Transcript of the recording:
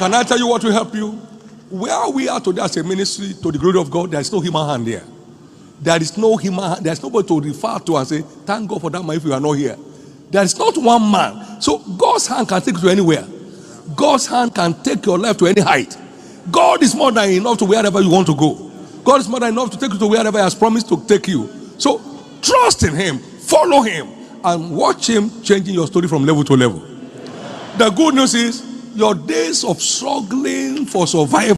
Can I tell you what will help you? Where we are today as a ministry to the glory of God, there is no human hand here. There is no human hand. There is nobody to refer to and say, Thank God for that man if you are not here. There is not one man. So God's hand can take you to anywhere. God's hand can take your life to any height. God is more than enough to wherever you want to go. God is more than enough to take you to wherever He has promised to take you. So trust in Him, follow Him, and watch Him changing your story from level to level. The good news is your days of struggling for survival